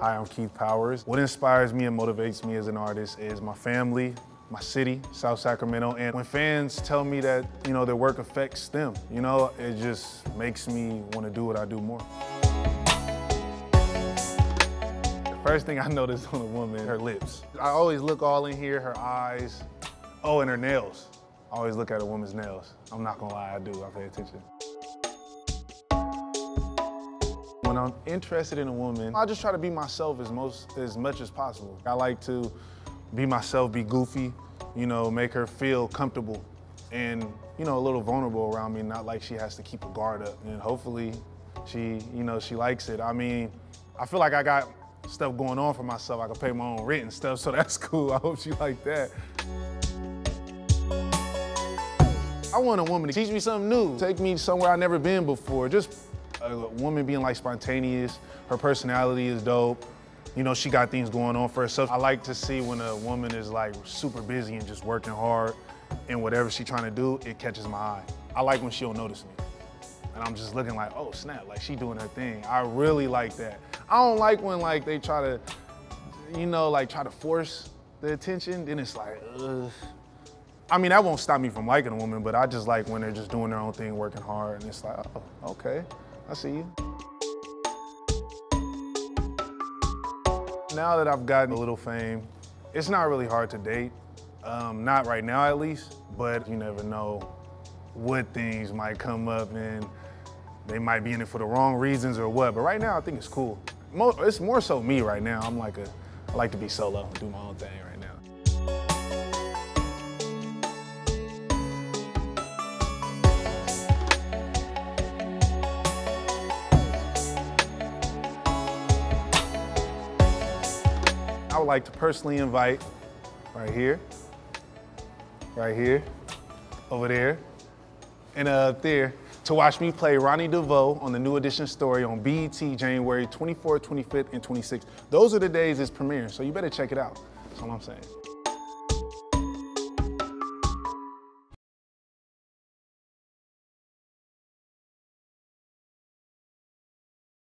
Hi, I'm Keith Powers. What inspires me and motivates me as an artist is my family, my city, South Sacramento, and when fans tell me that, you know, their work affects them, you know, it just makes me want to do what I do more. The first thing I notice on a woman, her lips. I always look all in here, her eyes, oh, and her nails. I always look at a woman's nails. I'm not gonna lie, I do, I pay attention. When I'm interested in a woman, I just try to be myself as most as much as possible. I like to be myself, be goofy, you know, make her feel comfortable and, you know, a little vulnerable around me, not like she has to keep a guard up. And hopefully she, you know, she likes it. I mean, I feel like I got stuff going on for myself. I can pay my own rent and stuff, so that's cool. I hope she like that. I want a woman to teach me something new, take me somewhere I've never been before. Just a woman being like spontaneous, her personality is dope. You know, she got things going on for herself. I like to see when a woman is like super busy and just working hard and whatever she's trying to do, it catches my eye. I like when she don't notice me. And I'm just looking like, oh snap, like she doing her thing. I really like that. I don't like when like they try to, you know, like try to force the attention, then it's like, ugh. I mean, that won't stop me from liking a woman, but I just like when they're just doing their own thing, working hard, and it's like, oh, okay, I see you. Now that I've gotten a little fame, it's not really hard to date. Um, not right now, at least, but you never know what things might come up and they might be in it for the wrong reasons or what. But right now, I think it's cool. it's more so me right now. I'm like a, I like to be solo do my own thing right now. Would like to personally invite right here, right here, over there, and up there to watch me play Ronnie DeVoe on the New Edition story on BET January 24th, 25th, and 26th. Those are the days it's premiering, so you better check it out. That's all I'm saying.